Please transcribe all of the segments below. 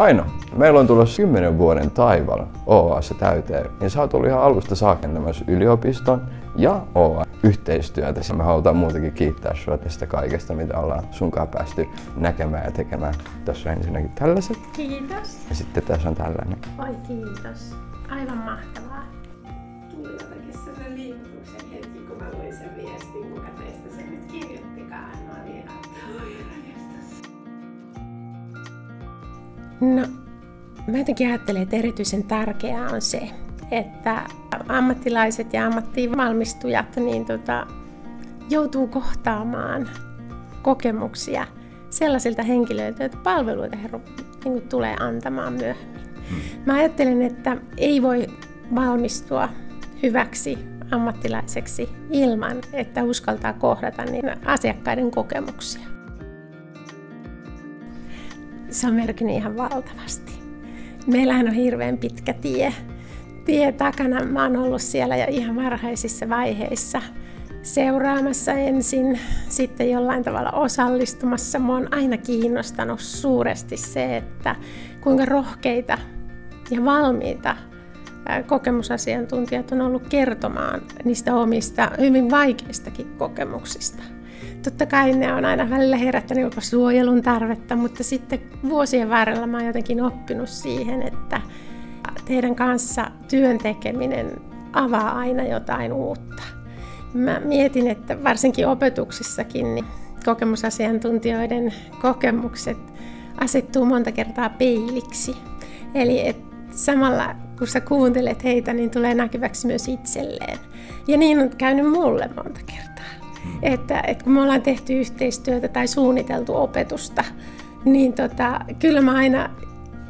Aino, meillä on tulossa 10 vuoden taival OAssa täyteen, ja sä oot ollut ihan alusta saakka yliopiston ja OA yhteistyötä. Me halutaan muutenkin kiittää sua tästä kaikesta, mitä ollaan sunkaan päästy näkemään ja tekemään. Tässä on ensinnäkin tällaiset. Kiitos. Ja sitten tässä on tällainen. Oi kiitos. Aivan mahtavaa. Tuli jotenkin sellainen liikutuksen hetki, kun mä luin sen viestin, kuka teistä sen nyt kirjoittikaan. No, mä jotenkin ajattelen, että erityisen tärkeää on se, että ammattilaiset ja ammattiin valmistujat niin tota, joutuu kohtaamaan kokemuksia sellaisilta henkilöiltä, joita palveluita he niin tulee antamaan myöhemmin. Mä ajattelen, että ei voi valmistua hyväksi ammattilaiseksi ilman, että uskaltaa kohdata niin asiakkaiden kokemuksia. Se on merkinnyt ihan valtavasti. Meillähän on hirveän pitkä tie tie takana. Mä oon ollut siellä jo ihan varhaisissa vaiheissa seuraamassa ensin, sitten jollain tavalla osallistumassa. Mua on aina kiinnostanut suuresti se, että kuinka rohkeita ja valmiita kokemusasiantuntijat on ollut kertomaan niistä omista hyvin vaikeistakin kokemuksista. Totta kai ne on aina välillä herättänyt jopa suojelun tarvetta, mutta sitten vuosien varrella mä oon jotenkin oppinut siihen, että teidän kanssa työn tekeminen avaa aina jotain uutta. Mä mietin, että varsinkin opetuksissakin niin kokemusasiantuntijoiden kokemukset asettuu monta kertaa peiliksi. Eli et samalla kun sä kuuntelet heitä, niin tulee näkyväksi myös itselleen. Ja niin on käynyt mulle monta kertaa. Että, että kun me ollaan tehty yhteistyötä tai suunniteltu opetusta, niin tota, kyllä mä aina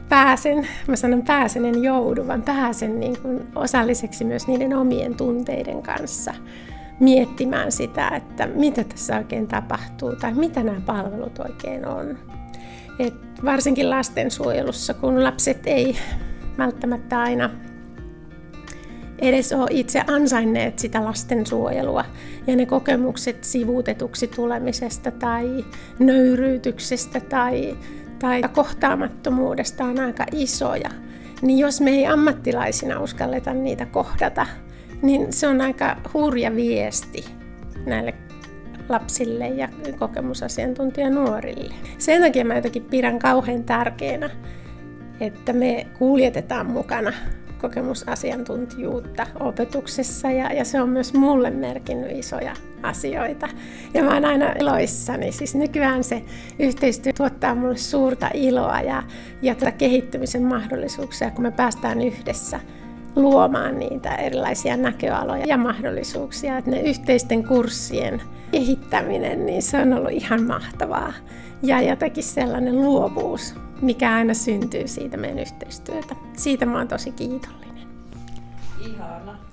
pääsen, mä sanon pääsen, en joudu, vaan pääsen niin kuin osalliseksi myös niiden omien tunteiden kanssa miettimään sitä, että mitä tässä oikein tapahtuu tai mitä nämä palvelut oikein on. Et varsinkin lastensuojelussa, kun lapset ei välttämättä aina edes ole itse ansainneet sitä lastensuojelua ja ne kokemukset sivuutetuksi tulemisesta tai nöyryytyksestä tai tai kohtaamattomuudesta on aika isoja, niin jos me ei ammattilaisina uskalleta niitä kohdata, niin se on aika hurja viesti näille lapsille ja kokemusasiantuntijanuorille. Sen takia mä jotenkin pidän kauhean tärkeänä, että me kuljetetaan mukana kokemusasiantuntijuutta opetuksessa ja, ja se on myös mulle merkinnyt isoja asioita. Ja mä oon aina iloissani. Siis nykyään se yhteistyö tuottaa mulle suurta iloa ja, ja tätä kehittymisen mahdollisuuksia, kun me päästään yhdessä luomaan niitä erilaisia näköaloja ja mahdollisuuksia. Että ne yhteisten kurssien kehittäminen, niin se on ollut ihan mahtavaa. Ja jotenkin sellainen luovuus, mikä aina syntyy siitä meidän yhteistyötä. Siitä mä oon tosi kiitollinen. Ihana.